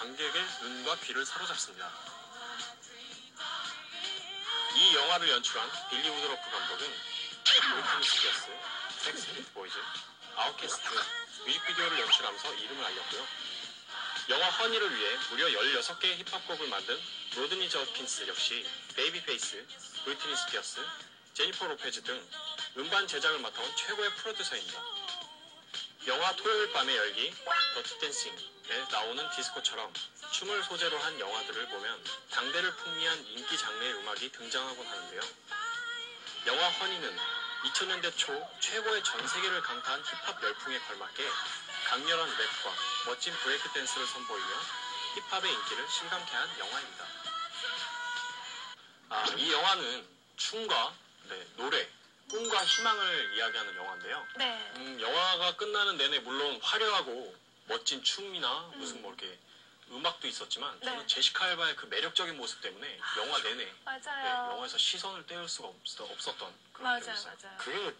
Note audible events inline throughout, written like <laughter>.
관객의 눈과 귀를 사로잡습니다. 이 영화를 연출한 빌리 우드로프 감독은 브리트니 스피어스, 섹스피드 보이즈, 아웃캐스트 뮤직비디오를 연출하면서 이름을 알렸고요. 영화 허니를 위해 무려 16개의 힙합곡을 만든 로드니 저킨스 역시 베이비 페이스, 브리트니 스피어스, 제니퍼 로페즈 등 음반 제작을 맡아온 최고의 프로듀서입니다. 영화 토요일 밤의 열기, 더티 댄싱 에 나오는 디스코처럼 춤을 소재로 한 영화들을 보면 당대를 풍미한 인기 장르의 음악이 등장하곤 하는데요. 영화 허니는 2000년대 초 최고의 전 세계를 강타한 힙합 열풍에 걸맞게 강렬한 랩과 멋진 브레이크 댄스를 선보이며 힙합의 인기를 실감케 한 영화입니다. 아, 이 영화는 춤과 네, 노래, 꿈과 희망을 이야기하는 영화인데요. 네. 음, 영화가 끝나는 내내 물론 화려하고 멋진 춤이나 무슨 뭐 이렇게 음악도 있었지만 저는 네. 제시카 알바의 그 매력적인 모습 때문에 영화 내내 네, 맞아요. 영화에서 시선을 떼울 수가 없, 없었던 그런 맞아요, 기억이 있어요. 맞아요. 그게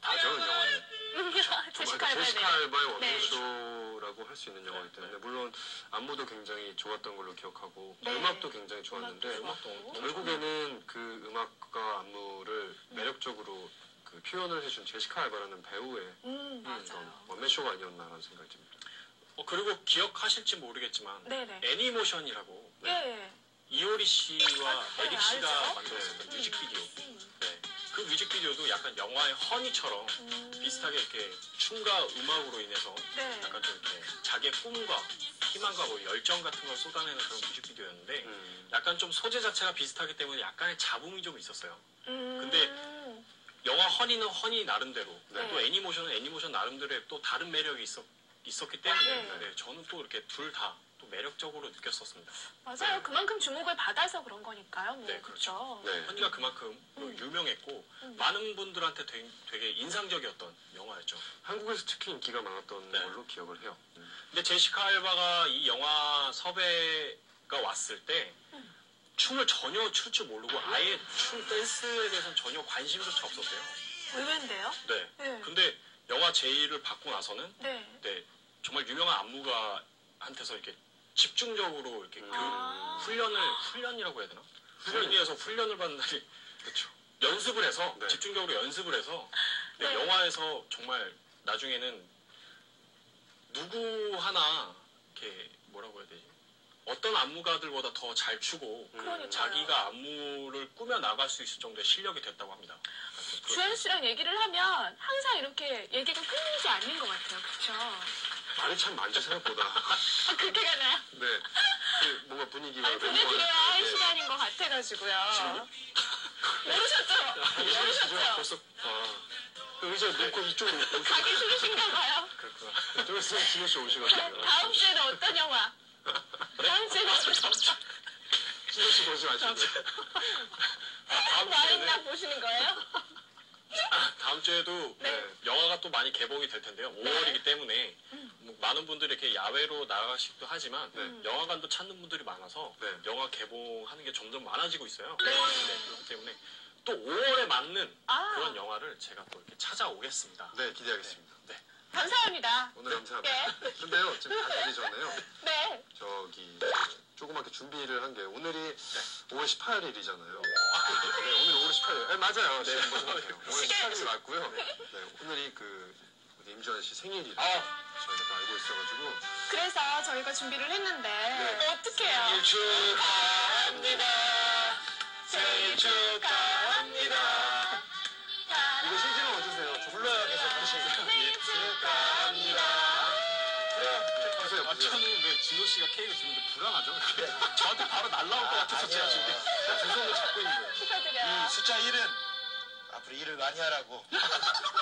다죠 영화는. <laughs> 제시카 정말 제시카 알바네요. 알바의 네. 원맨쇼라고 할 수 있는 영화이기 때문에 네. 물론 안무도 굉장히 좋았던 걸로 기억하고 네. 음악도 굉장히 좋았는데 음악도 좋았고. 결국에는 그 음악과 안무를 매력적으로 그 표현을 해준 제시카 알바라는 배우의 음, 맞아요. 원맨쇼가 아니었나라는 생각이 듭니다. 어, 그리고 기억하실지 모르겠지만 네네. 애니모션이라고 네, 예. 이효리 씨와 네, 에릭 씨가 알죠. 만들었었던 음. 뮤직비디오 음. 네. 그 뮤직비디오도 약간 영화의 허니처럼 음. 비슷하게 이렇게 춤과 음악으로 인해서 네. 약간 좀 이렇게 자기의 꿈과 희망과 뭐 열정 같은 걸 쏟아내는 그런 뮤직비디오였는데 음. 약간 좀 소재 자체가 비슷하기 때문에 약간의 자붐이 좀 있었어요. 음. 근데 영화 허니는 허니 나름대로 네. 또 애니모션은 애니모션 나름대로의 또 다른 매력이 있었, 있었기 때문에 네. 네, 저는 또 이렇게 둘 다 또 매력적으로 느꼈었습니다. 맞아요. 그만큼 주목을 받아서 그런 거니까요. 뭐, 네, 그렇죠. 네. 허니가 그만큼 또 음. 유명했고 음. 많은 분들한테 되게, 되게 인상적이었던 영화였죠. 한국에서 특히 인기가 많았던 네. 걸로 기억을 해요. 음. 근데 제시카 알바가 이 영화 섭외가 왔을 때 음. 춤을 전혀 출 줄 모르고 아예 춤 댄스에 대해서는 전혀 관심조차 없었대요. 의외인데요? 네. 네. 근데 영화 제의를 받고 나서는 네. 네, 정말 유명한 안무가한테서 이렇게 집중적으로 이렇게 그 아. 훈련을 훈련이라고 해야 되나? 훈련위에서 훈련을 받는다니 그렇죠. 연습을 해서 네. 집중적으로 연습을 해서 네, 네. 영화에서 정말 나중에는 누구 하나 이렇게 뭐라고 해야 되지? 어떤 안무가들보다 더 잘 추고 그러니까요. 자기가 안무를 꾸며 나갈 수 있을 정도의 실력이 됐다고 합니다. 주현 씨랑 얘기를 하면 항상 이렇게 얘기가 끊이지 않는 것 같아요. 그렇죠? 말이 참 많죠 생각보다. 아, 그렇게 가나요? 네. 그 뭔가 분위기가 아니, 보내드려야 할 네. 시간인 것 같아가지고요. 지금요? 모르셨죠? 모르셨죠? 벌써 아, 그 의자 놓고 이쪽으로 <laughs> 가기 싫으신가 봐요. 그렇구나. 좀 있으면 진호 씨 오시거든요. 다음 주에는 어떤 영화? 다음 주에는 어떤 영화? 진호 씨 보지 마시고. 와인나 주에는 보시는 거 주에도 네. 네, 영화가 또 많이 개봉이 될 텐데요. 5월이기 때문에 뭐 많은 분들이 이렇게 야외로 나가시기도 하지만 네. 영화관도 찾는 분들이 많아서 네. 영화 개봉하는 게 점점 많아지고 있어요. 네. 그렇기 때문에 또 5월에 맞는 아. 그런 영화를 제가 또 이렇게 찾아오겠습니다. 네, 기대하겠습니다. 네. 감사합니다. 오늘 감사합니다. 근데요, 지금 가시기 전에요. 네. 저기 조그맣게 준비를 한 게 오늘이 5월 18일이잖아요. <laughs> 네, 오늘 5월 18일. 네, 맞아요. 네. 지금 보신 것 같아요. 5월 시계. 18일 맞고요. 네, 오늘이 그 우리 임주환 씨 생일이라 아. 저희가 또 알고 있어가지고 그래서 저희가 준비를 했는데 네. 어떡해요? 축하합니다. 보세요, 아, 보세요. 저는 왜 진호 씨가 케이크 주는데 불안하죠? <laughs> 저한테 바로 날라올 것 같아서 제가 지금 두 손을 잡고 있는 거예요. 축하드려요. 숫자 1은 앞으로 일을 많이 하라고 <laughs>